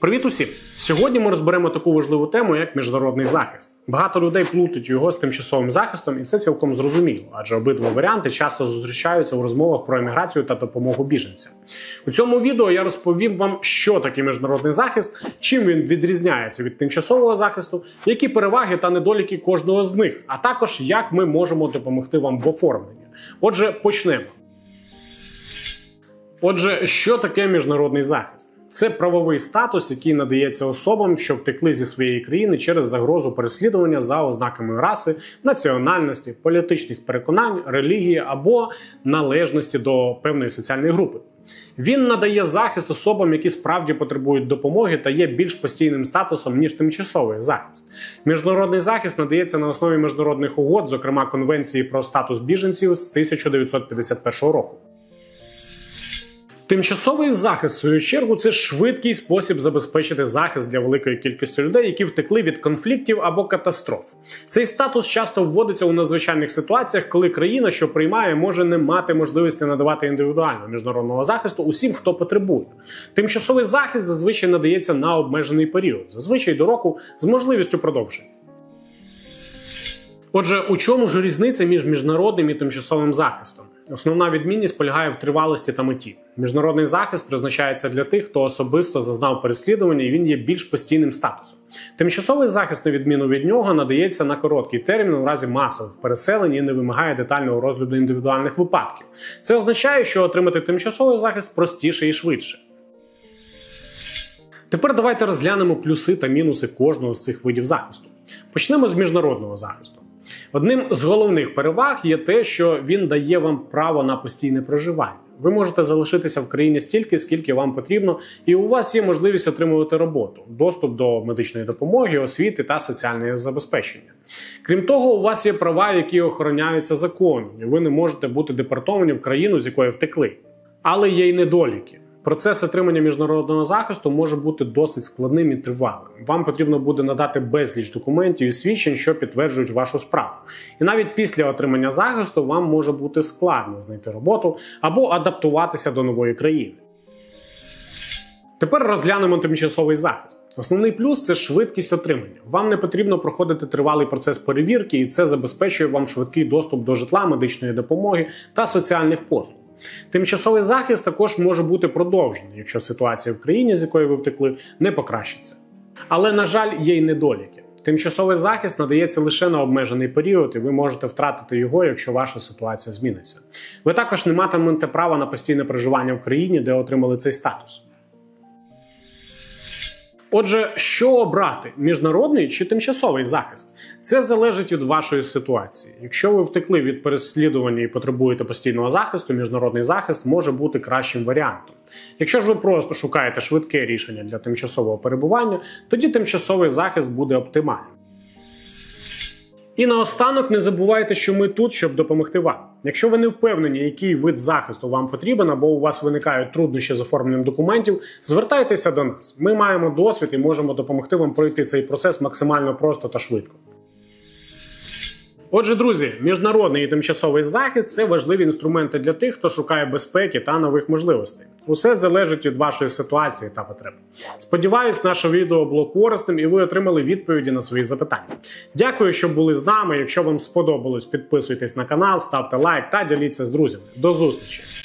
Привіт усім! Сьогодні ми розберемо таку важливу тему, як міжнародний захист. Багато людей плутають його з тимчасовим захистом, і це цілком зрозуміло, адже обидва варіанти часто зустрічаються у розмовах про еміграцію та допомогу біженцям. У цьому відео я розповім вам, що таке міжнародний захист, чим він відрізняється від тимчасового захисту, які переваги та недоліки кожного з них, а також як ми можемо допомогти вам в оформленні. Отже, почнемо. Отже, що таке міжнародний захист? Це правовий статус, який надається особам, що втекли зі своєї країни через загрозу переслідування за ознаками раси, національності, політичних переконань, релігії або належності до певної соціальної групи. Він надає захист особам, які справді потребують допомоги та є більш постійним статусом ніж тимчасовий захист. Міжнародний захист надається на основі міжнародних угод, зокрема Конвенції про статус біженців з 1951 року. Тимчасовий захист, в свою чергу, це швидкий спосіб забезпечити захист для великої кількості людей, які втекли від конфліктів або катастроф. Цей статус часто вводиться у надзвичайних ситуаціях, коли країна, що приймає, може не мати можливості надавати індивідуального міжнародного захисту усім, хто потребує. Тимчасовий захист зазвичай надається на обмежений період, зазвичай до року з можливістю продовження. Отже, у чому ж різниця між міжнародним і тимчасовим захистом? Основна відмінність полягає в тривалості та меті. Міжнародний захист призначається для тих, хто особисто зазнав переслідування, і він є більш постійним статусом. Тимчасовий захист, на відміну від нього, надається на короткий термін у разі масових переселень і не вимагає детального розгляду індивідуальних випадків. Це означає, що отримати тимчасовий захист простіше і швидше. Тепер давайте розглянемо плюси та мінуси кожного з цих видів захисту. Почнемо з міжнародного захисту. Одним з головних переваг є те, що він дає вам право на постійне проживання. Ви можете залишитися в країні стільки, скільки вам потрібно, і у вас є можливість отримувати роботу, доступ до медичної допомоги, освіти та соціального забезпечення. Крім того, у вас є права, які охороняються законом, ви не можете бути депортовані в країну, з якої втекли. Але є й недоліки. Процес отримання міжнародного захисту може бути досить складним і тривалим. Вам потрібно буде надати безліч документів і свідчень, що підтверджують вашу справу. І навіть після отримання захисту вам може бути складно знайти роботу або адаптуватися до нової країни. Тепер розглянемо тимчасовий захист. Основний плюс це швидкість отримання. Вам не потрібно проходити тривалий процес перевірки, і це забезпечує вам швидкий доступ до житла, медичної допомоги та соціальних послуг. Тимчасовий захист також може бути продовжений, якщо ситуація в країні, з якої ви втекли, не покращиться. Але, на жаль, є й недоліки. Тимчасовий захист надається лише на обмежений період, і ви можете втратити його, якщо ваша ситуація зміниться. Ви також не матимете права на постійне проживання в країні, де отримали цей статус. Отже, що обрати міжнародний чи тимчасовий захист? Це залежить від вашої ситуації. Якщо ви втекли від переслідування і потребуєте постійного захисту, міжнародний захист може бути кращим варіантом. Якщо ж ви просто шукаєте швидке рішення для тимчасового перебування, тоді тимчасовий захист буде оптимальним. І наостанок не забувайте, що ми тут, щоб допомогти вам. Якщо ви не впевнені, який вид захисту вам потрібен, або у вас виникають труднощі з оформленням документів, звертайтеся до нас. Ми маємо досвід і можемо допомогти вам пройти цей процес максимально просто та швидко. Отже, друзі, міжнародний і тимчасовий захист це важливі інструменти для тих, хто шукає безпеки та нових можливостей. Усе залежить від вашої ситуації та потреб. Сподіваюсь, наше відео було корисним і ви отримали відповіді на свої запитання. Дякую, що були з нами. Якщо вам сподобалось, підписуйтесь на канал, ставте лайк та діліться з друзями. До зустрічі!